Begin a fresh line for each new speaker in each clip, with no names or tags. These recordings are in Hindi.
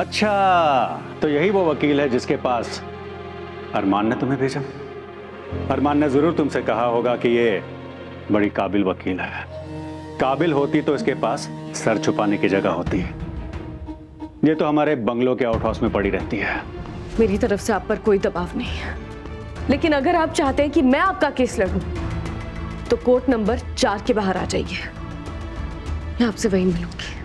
अच्छा तो यही वो वकील है जिसके पास अरमान ने तुम्हें भेजा। अरमान ने ज़रूर तुमसे कहा होगा कि ये बड़ी काबिल वकील है। काबिल होती तो इसके पास सर छुपाने की जगह होती। है ये तो हमारे बंगलों के आउट हाउस में पड़ी रहती है।
मेरी तरफ़ से आप पर कोई दबाव नहीं है। लेकिन अगर आप चाहते हैं कि मैं आपका केस लड़ूं तो कोर्ट नंबर चार के बाहर आ जाइए। मैं आपसे वहीं मिलूँगी।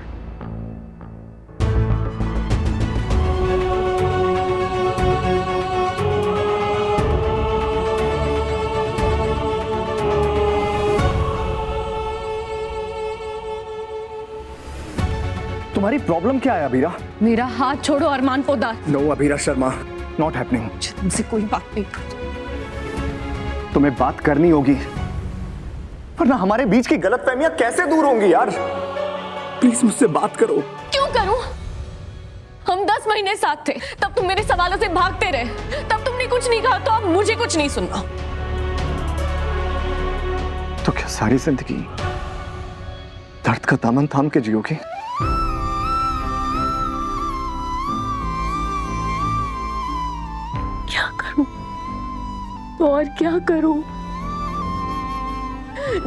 तुम्हारी प्रॉब्लम क्या है अबीरा?
मेरा हाथ छोड़ो Armaan Poddar.
No no, Abira Sharma not happening
तुमसे कोई बात नहीं।
तुम्हें बात करनी होगी वरना हमारे बीच की गलतफहमियाँ कैसे दूर होंगी यार? प्लीज़ मुझसे बात करो।
क्यों करूँ? हम दस महीने साथ थे तब तुम मेरे सवालों से भागते रहे। तब तुमने कुछ नहीं कहा तो अब मुझे कुछ नहीं सुनना।
तो क्या सारी ज़िंदगी दर्द का दामन थाम के जियोगे?
क्या करूँ? और क्या करूँ?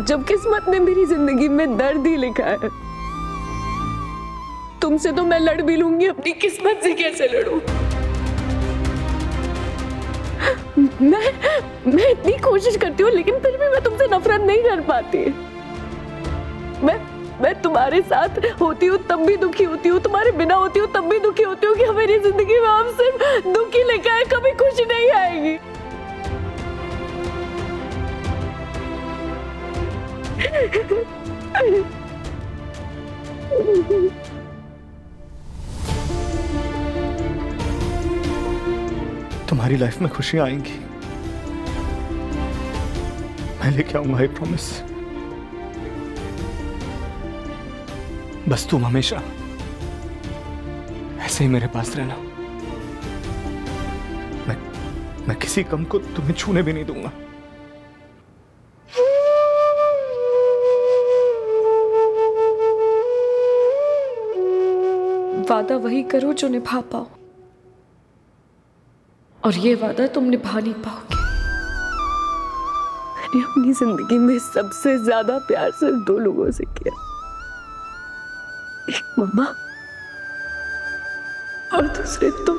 जब किस्मत ने मेरी ज़िंदगी में दर्द ही लिखा है, तुमसे तो मैं लड़ भी लूँगी, अपनी किस्मत से कैसे लड़ू? मैं मैं इतनी कोशिश करती हूँ, लेकिन फिर भी मैं तुमसे नफरत नहीं कर पाती। मैं तुम्हारे साथ होती हूँ, तब भी दुखी होती हूँ। तुम्हारे बिना होती हूँ, तब भी दुखी होती हूँ कि मेरी ज़िंदगी में आप सिर्फ़ दुख लिखा है कभी खुशी नहीं आएगी।
तुम्हारी लाइफ में खुशियाँ आएँगी। मैं लेके आऊँगा आई प्रॉमिस बस तुम हमेशा ऐसे ही मेरे पास रहना। मैं मैं किसी कम को तुम्हें छूने भी नहीं दूँगा।
वादा वही करो जो निभा पाओ। और ये वादा तुम निभा नहीं पाओगे। मैंने अपनी ज़िंदगी में सबसे ज़्यादा प्यार सिर्फ़ दो लोगों से किया। एक मम्मा, और दूसरे तुम।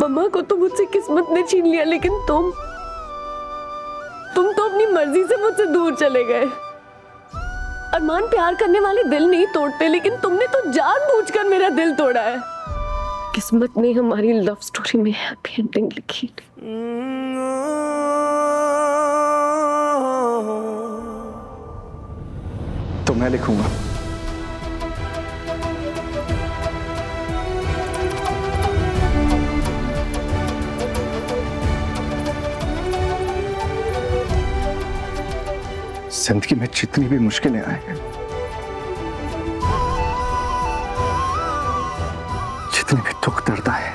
मम्मा को तो मुझसे किस्मत ने छीन लिया, लेकिन तुम तुम तो अपनी मर्ज़ी से मुझसे दूर चले गए। अरमान प्यार करने वाले दिल नहीं तोड़ते, लेकिन तुमने तो जानबूझकर मेरा दिल तोड़ा है। किस्मत ने हमारी लव स्टोरी में हैप्पी एंडिंग लिखी।
मैं लिखूँगा। ज़िंदगी में जितनी भी मुश्किलें आए हैं, जितने भी दुख दर्द आए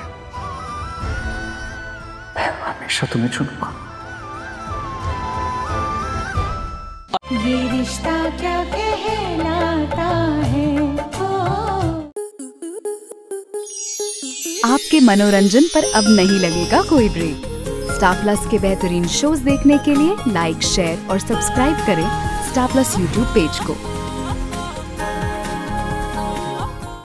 मैं हमेशा तुम्हें चुनूँगा।
ये रिश्ता क्या कहलाता है?
आपके मनोरंजन पर अब नहीं लगेगा कोई ब्रेक स्टार प्लस के बेहतरीन शोज़ देखने के लिए लाइक शेयर और सब्सक्राइब करें स्टार प्लस यूट्यूब पेज को।